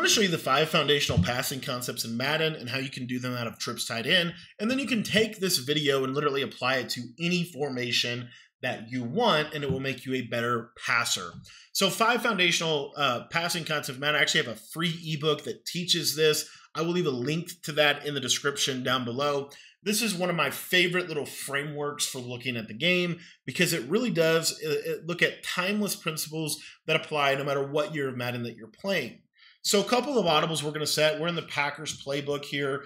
going to show you the five foundational passing concepts in Madden and how you can do them out of trips tight end. And then you can take this video and literally apply it to any formation that you want, and it will make you a better passer. So, five foundational uh, passing concepts. Madden, I actually have a free ebook that teaches this. I will leave a link to that in the description down below. This is one of my favorite little frameworks for looking at the game because it really does uh, look at timeless principles that apply no matter what year of Madden that you're playing. So, a couple of audibles we're going to set. We're in the Packers playbook here,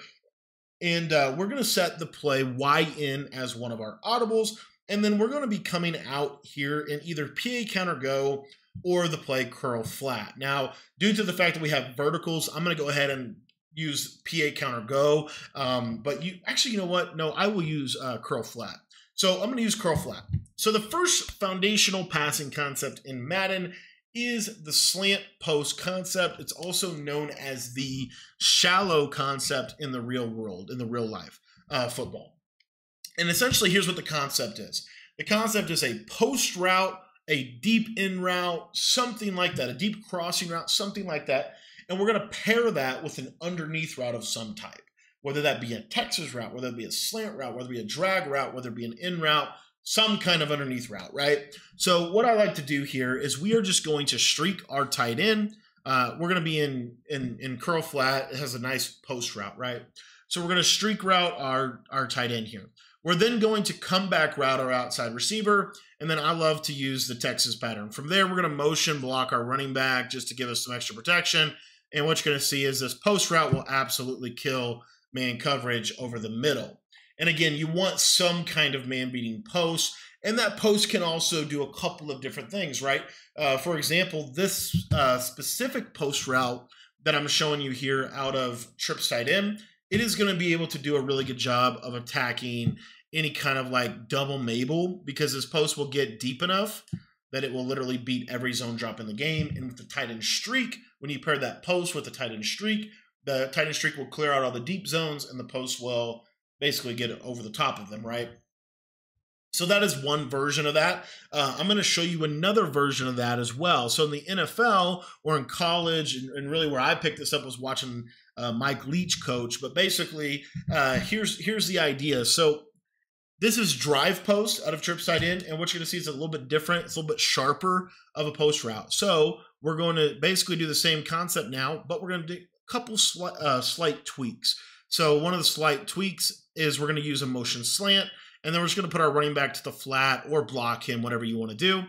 and uh, we're going to set the play Y in as one of our audibles. And then we're going to be coming out here in either PA counter go or the play curl flat. Now, due to the fact that we have verticals, I'm going to go ahead and use PA counter go. Um, but you actually, you know what? No, I will use uh, curl flat. So I'm going to use curl flat. So the first foundational passing concept in Madden is the slant post concept. It's also known as the shallow concept in the real world, in the real life uh, football. And essentially, here's what the concept is the concept is a post route, a deep in route, something like that, a deep crossing route, something like that. And we're going to pair that with an underneath route of some type, whether that be a Texas route, whether it be a slant route, whether it be a drag route, whether it be an in route, some kind of underneath route, right? So what I like to do here is we are just going to streak our tight end. Uh, we're going to be in, in in curl flat. It has a nice post route, right? So we're going to streak route our our tight end here. We're then going to come back route our outside receiver, and then I love to use the Texas pattern. From there, we're going to motion block our running back just to give us some extra protection. And what you're going to see is this post route will absolutely kill man coverage over the middle. And again, you want some kind of man beating post. And that post can also do a couple of different things, right? Uh, for example, this uh, specific post route that I'm showing you here out of trips tight end, it is going to be able to do a really good job of attacking any kind of like double Mabel because this post will get deep enough that it will literally beat every zone drop in the game. And with the tight end streak, when you pair that post with the tight end streak, the tight end streak will clear out all the deep zones and the post will basically get over the top of them, right? So that is one version of that. Uh, I'm going to show you another version of that as well. So in the NFL or in college, and, and really where I picked this up was watching uh, Mike Leach coach. But basically, uh, here's here's the idea. So this is drive post out of trips tight end, and what you're going to see is a little bit different. It's a little bit sharper of a post route. So we're going to basically do the same concept now, but we're going to do a couple sli- uh, slight tweaks. So one of the slight tweaks is we're going to use a motion slant, and then we're just going to put our running back to the flat or block him, whatever you want to do.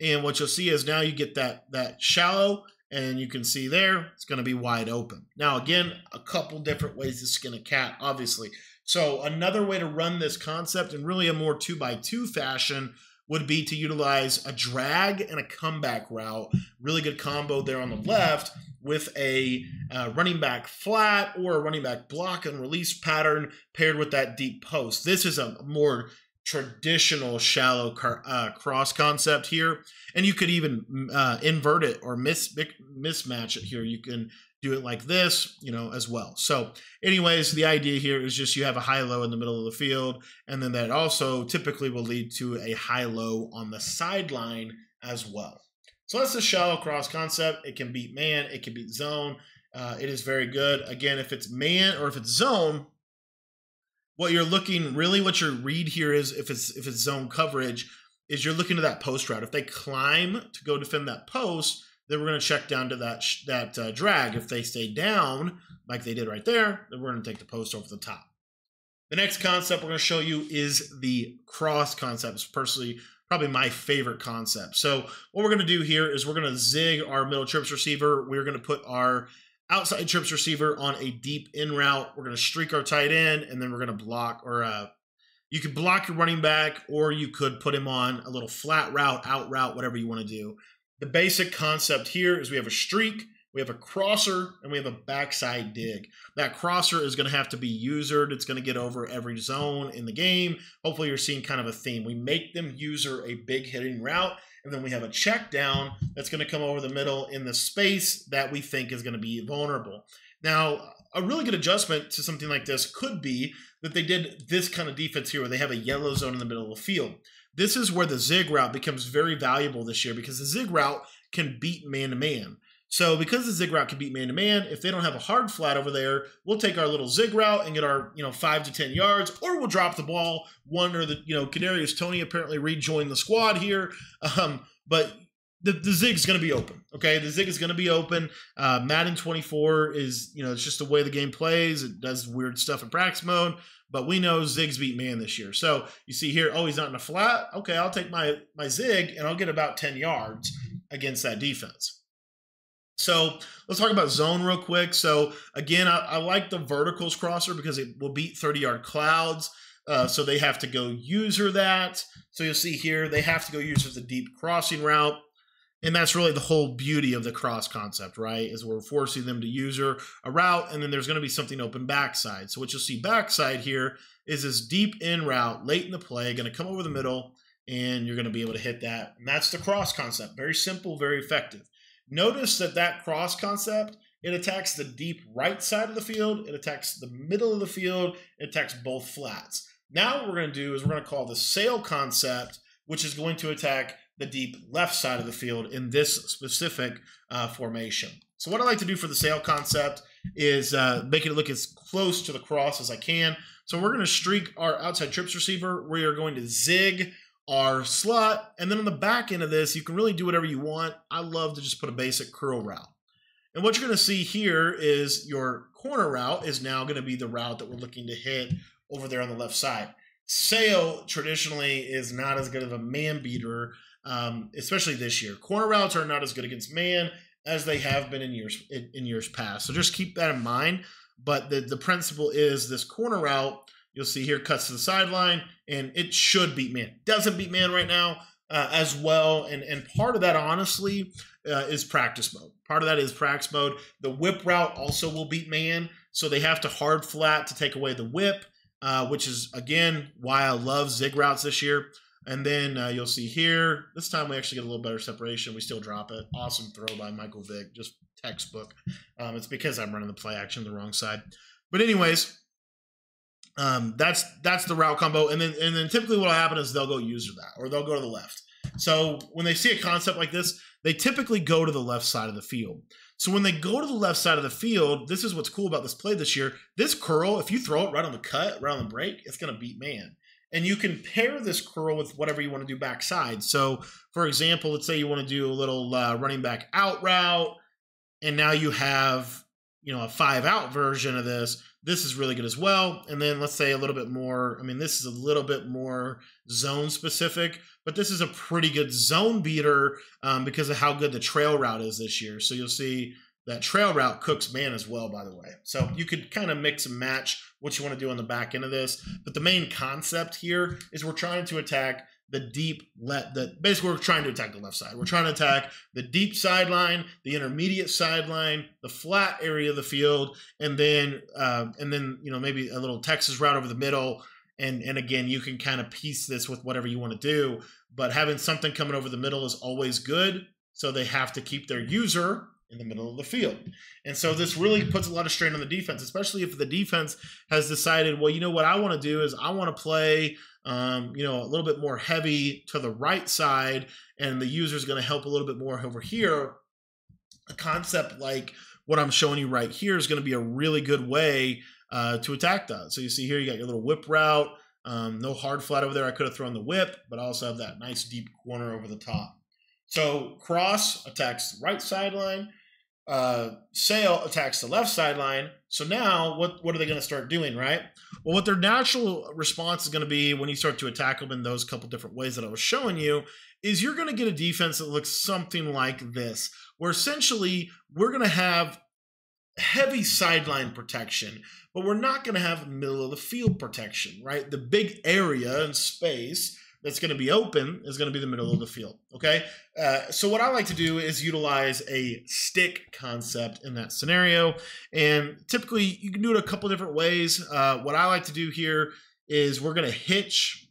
And what you'll see is now you get that that shallow, and you can see there it's going to be wide open. Now again, a couple different ways to skin a cat, obviously. So another way to run this concept in really a more two by two fashion would be to utilize a drag and a comeback route. Really good combo there on the left with a uh, running back flat or a running back block and release pattern paired with that deep post. This is a more traditional shallow car, uh, cross concept here. And you could even uh, invert it or mis- mismatch it here. You can do it like this, you know, as well. So, anyways, the idea here is just you have a high low in the middle of the field, and then that also typically will lead to a high low on the sideline as well. So that's the shallow cross concept. It can beat man, it can beat zone. Uh, it is very good. Again, if it's man or if it's zone, what you're looking really what your read here is if it's if it's zone coverage is you're looking to that post route. If they climb to go defend that post, then we're going to check down to that that uh, drag. If they stay down like they did right there, then we're going to take the post over the top. The next concept we're going to show you is the cross concept. It's personally probably my favorite concept. So what we're going to do here is we're going to zig our middle trips receiver. We're going to put our outside trips receiver on a deep in route. We're going to streak our tight end, and then we're going to block or uh, you could block your running back, or you could put him on a little flat route, out route, whatever you want to do. The basic concept here is we have a streak we have a crosser and we have a backside dig. That crosser is going to have to be usered. It's going to get over every zone in the game. Hopefully, you're seeing kind of a theme. We make them user a big hitting route, and then we have a check down that's going to come over the middle in the space that we think is going to be vulnerable. Now, a really good adjustment to something like this could be that they did this kind of defense here where they have a yellow zone in the middle of the field. This is where the zig route becomes very valuable this year because the zig route can beat man to man. So because the zig route can beat man to man, if they don't have a hard flat over there, we'll take our little zig route and get our you know five to ten yards, or we'll drop the ball. One or the you know Kadarius Toney apparently rejoined the squad here, um, but the, the zig's going to be open. Okay, the zig is going to be open. Uh, Madden 24 is you know it's just the way the game plays. It does weird stuff in practice mode, but we know zigs beat man this year. So you see here, oh he's not in a flat. Okay, I'll take my my zig and I'll get about 10 yards against that defense. So let's talk about zone real quick. So again, I, I like the verticals crosser because it will beat 30 yard clouds. Uh, so they have to go user that. So you'll see here they have to go user the deep crossing route. And that's really the whole beauty of the cross concept, right? Is we're forcing them to user a route, and then there's going to be something open backside. So what you'll see backside here is this deep in route late in the play, going to come over the middle, and you're going to be able to hit that. And that's the cross concept. Very simple, very effective. Notice that that cross concept, it attacks the deep right side of the field, it attacks the middle of the field, it attacks both flats. Now what we're going to do is we're going to call the sail concept, which is going to attack the deep left side of the field in this specific uh, formation. So what I like to do for the sail concept is uh, make it look as close to the cross as I can. So we're going to streak our outside trips receiver. We are going to zig our slot. And then on the back end of this, you can really do whatever you want. I love to just put a basic curl route. And what you're going to see here is your corner route is now going to be the route that we're looking to hit over there on the left side. Sail traditionally is not as good of a man beater, um, especially this year. Corner routes are not as good against man as they have been in years in, in years past. So just keep that in mind. But the, the principle is this corner route You'll see here cuts to the sideline, and it should beat man. Doesn't beat man right now uh, as well, and and part of that honestly uh, is practice mode. Part of that is practice mode. The whip route also will beat man, so they have to hard flat to take away the whip, uh, which is again why I love zig routes this year. And then uh, you'll see here, this time we actually get a little better separation. We still drop it. Awesome throw by Michael Vick, just textbook. Um, it's because I'm running the play action the wrong side. But anyways, um, that's that's the route combo, and then and then typically what'll happen is they'll go user that, or they'll go to the left. So when they see a concept like this, they typically go to the left side of the field. So when they go to the left side of the field, this is what's cool about this play this year. This curl, if you throw it right on the cut, right on the break, it's going to beat man. And you can pair this curl with whatever you want to do backside. So, for example, let's say you want to do a little uh, running back out route, and now you have you know a five out version of this this is really good as well. And then let's say a little bit more, I mean, this is a little bit more zone specific, but this is a pretty good zone beater um, because of how good the trail route is this year. So you'll see that trail route cooks man as well, by the way. So you could kind of mix and match what you want to do on the back end of this. But the main concept here is we're trying to attack the deep let the basically we're trying to attack the left side. We're trying to attack the deep sideline, the intermediate sideline, the flat area of the field, and then uh, and then you know maybe a little Texas route over the middle. And and again, you can kind of piece this with whatever you want to do. But having something coming over the middle is always good. So they have to keep their user in the middle of the field. And so this really puts a lot of strain on the defense, especially if the defense has decided, well, you know what I want to do is I want to play um, you know, a little bit more heavy to the right side, and the user is going to help a little bit more over here. A concept like what I'm showing you right here is going to be a really good way uh, to attack that. So you see here, you got your little whip route. Um, no hard flat over there. I could have thrown the whip, but I also have that nice deep corner over the top. So cross attacks the right sideline uh, Sail attacks the left sideline. So now, what what are they going to start doing, right? Well, what their natural response is going to be when you start to attack them in those couple different ways that I was showing you is you're going to get a defense that looks something like this, where essentially we're going to have heavy sideline protection, but we're not going to have middle of the field protection, right? The big area and space that's going to be open is going to be the middle of the field. Okay. Uh, so what I like to do is utilize a stick concept in that scenario. And typically you can do it a couple different ways. Uh, what I like to do here is we're going to hitch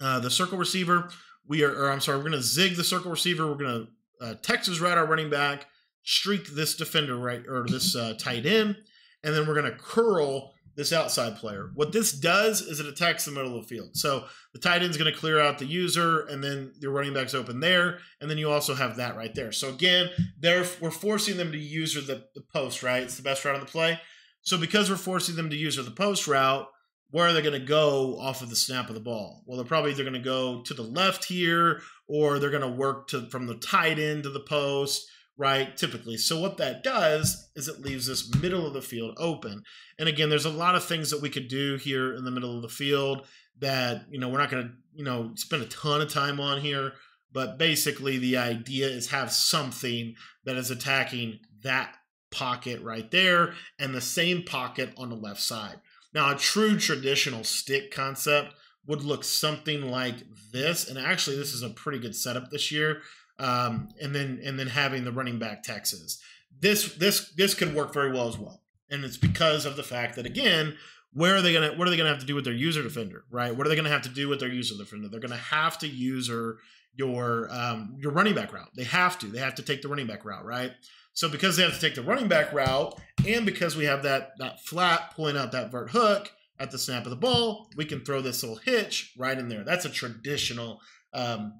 uh, the circle receiver. We are, or I'm sorry, we're going to zig the circle receiver. We're going to uh, Texas right our running back, streak this defender right, or this uh, tight end. And then we're going to curl this outside player. What this does is it attacks the middle of the field. So the tight end's going to clear out the user, and then your running back's open there, and then you also have that right there. So again, there we're forcing them to use the, the post, right? It's the best route on the play. So because we're forcing them to use the post route, where are they going to go off of the snap of the ball? Well, they're probably either going to go to the left here, or they're going to work to from the tight end to the post right? Typically. So what that does is it leaves this middle of the field open. And again, there's a lot of things that we could do here in the middle of the field that, you know, we're not going to, you know, spend a ton of time on here, but basically the idea is have something that is attacking that pocket right there and the same pocket on the left side. Now, a true traditional stick concept would look something like this. And actually, this is a pretty good setup this year um, and then and then having the running back Texas. This this this could work very well as well, and it's because of the fact that again, where are they gonna what are they gonna have to do with their user defender, right? What are they gonna have to do with their user defender? They're gonna have to user your um, your running back route. They have to. They have to take the running back route, right? So because they have to take the running back route, and because we have that that flat pulling out that vert hook at the snap of the ball, we can throw this little hitch right in there. That's a traditional um,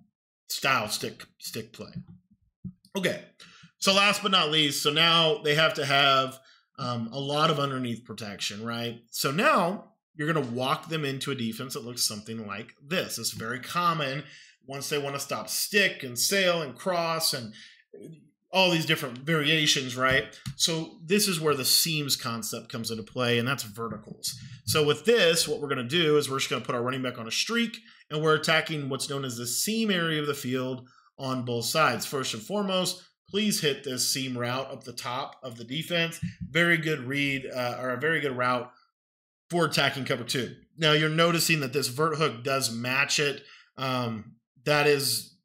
style stick stick play. Okay, so last but not least, so now they have to have um, a lot of underneath protection, right? So now you're going to walk them into a defense that looks something like this. It's very common once they want to stop stick and sail and cross and all these different variations, right? So this is where the seams concept comes into play, and that's verticals. So with this, what we're going to do is we're just going to put our running back on a streak, and we're attacking what's known as the seam area of the field on both sides. First and foremost, please hit this seam route up the top of the defense. Very good read, uh, or a very good route for attacking cover two. Now you're noticing that this vert hook does match it. Um, that is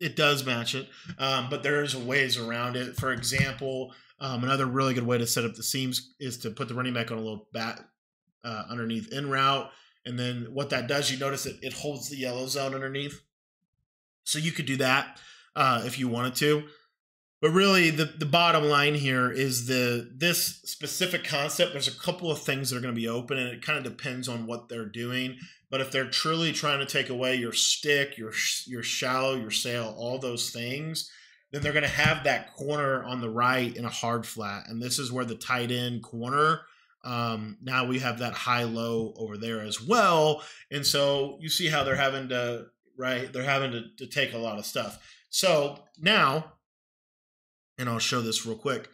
it does match it, um, but there's ways around it. For example, um, another really good way to set up the seams is to put the running back on a little bat uh, underneath in route, and then what that does, you notice it it holds the yellow zone underneath. So you could do that uh, if you wanted to. But really, the, the bottom line here is the this specific concept. There's a couple of things that are going to be open, and it kind of depends on what they're doing. But if they're truly trying to take away your stick, your your shallow, your sail, all those things, then they're going to have that corner on the right in a hard flat, and this is where the tight end corner. Um, now we have that high low over there as well, and so you see how they're having to right. They're having to, to take a lot of stuff. So now, and I'll show this real quick.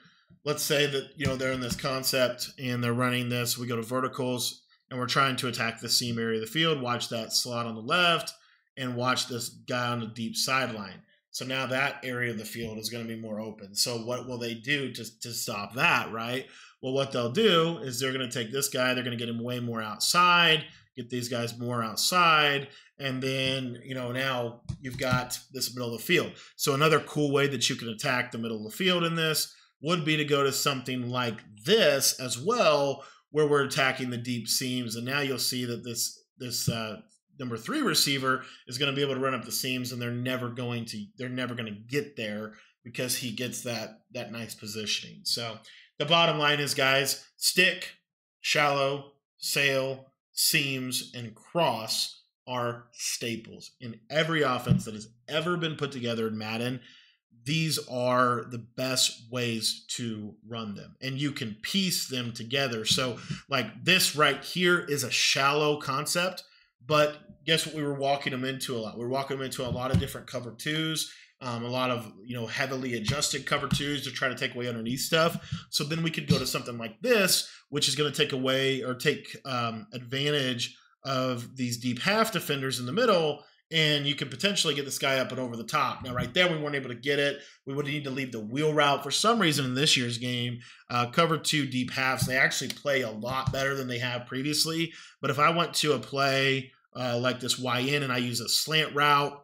Let's say that you know they're in this concept and they're running this. We go to verticals and we're trying to attack the seam area of the field, watch that slot on the left, and watch this guy on the deep sideline. So now that area of the field is going to be more open. So what will they do to, to stop that, right? Well, what they'll do is they're going to take this guy, they're going to get him way more outside, get these guys more outside, and then, you know, now you've got this middle of the field. So another cool way that you can attack the middle of the field in this would be to go to something like this as well, where we're attacking the deep seams. And now you'll see that this this uh, number three receiver is going to be able to run up the seams, and they're never going to they're never going to get there because he gets that that nice positioning. So the bottom line is, guys, stick, shallow, sail, seams, and cross are staples in every offense that has ever been put together in Madden these are the best ways to run them and you can piece them together. So like this right here is a shallow concept but guess what? We were walking them into a lot. We are walking them into a lot of different cover twos um, a lot of you know heavily adjusted cover twos to try to take away underneath stuff. So then we could go to something like this which is going to take away or take um, advantage of these deep half defenders in the middle and you can potentially get this guy up and over the top. Now, right there, we weren't able to get it. We would need to leave the wheel route. For some reason, in this year's game, uh, cover two deep halves, they actually play a lot better than they have previously. But if I went to a play uh, like this YN and I use a slant route,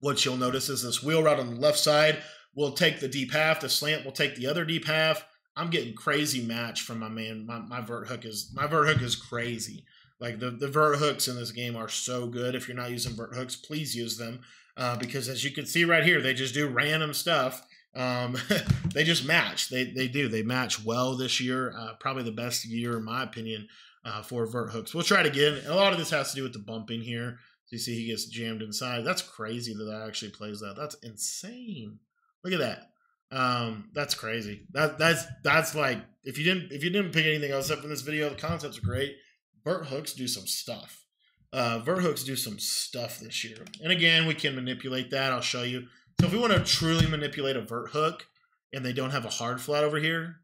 what you'll notice is this wheel route on the left side will take the deep half, the slant will take the other deep half. I'm getting crazy match from my man. My, my vert hook is my vert hook is crazy. Like the, the vert hooks in this game are so good. If you're not using vert hooks, please use them uh, because as you can see right here, they just do random stuff Um, they just match. They they do. They match well this year. Uh, probably the best year, in my opinion, uh, for vert hooks. We'll try it again. A lot of this has to do with the bumping here. You see he gets jammed inside. That's crazy that that actually plays that. That's insane. Look at that. Um, that's crazy. That that's that's like if you didn't if you didn't pick anything else up in this video, the concepts are great. Vert hooks do some stuff. Uh, vert hooks do some stuff this year. And again, we can manipulate that. I'll show you. So if we want to truly manipulate a vert hook and they don't have a hard flat over here,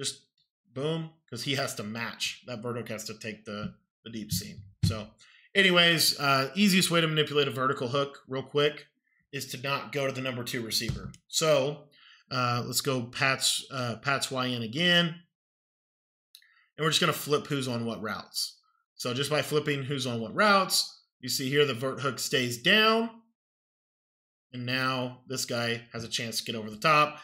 just boom, because he has to match. That vert hook has to take the, the deep seam. So anyways, uh, easiest way to manipulate a vertical hook real quick is to not go to the number two receiver. So uh, let's go Pat's, uh, Pat's YN again. And we're just going to flip who's on what routes. So just by flipping who's on what routes, you see here the vert hook stays down. And now this guy has a chance to get over the top.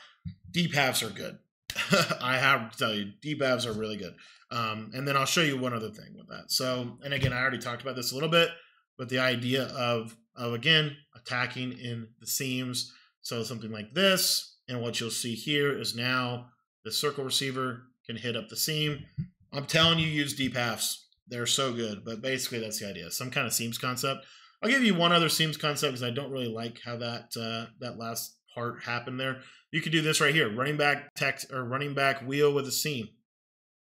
Deep halves are good. I have to tell you, deep halves are really good. Um, and then I'll show you one other thing with that. So, and again, I already talked about this a little bit, but the idea of, of again, attacking in the seams. So something like this. And what you'll see here is now the circle receiver can hit up the seam. I'm telling you, use deep halves. They're so good. But basically, that's the idea. Some kind of seams concept. I'll give you one other seams concept because I don't really like how that uh, that last part happened there. You could do this right here: running back text or running back wheel with a seam.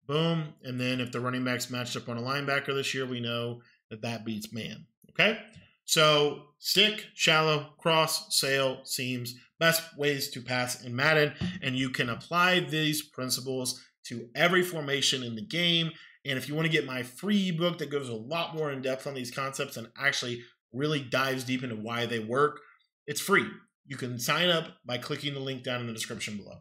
Boom, and then if the running back's matched up on a linebacker this year, we know that that beats man. Okay, so stick, shallow, cross, sail, seams, best ways to pass in Madden, and you can apply these principles to every formation in the game. And if you want to get my free ebook that goes a lot more in depth on these concepts and actually really dives deep into why they work, it's free. You can sign up by clicking the link down in the description below.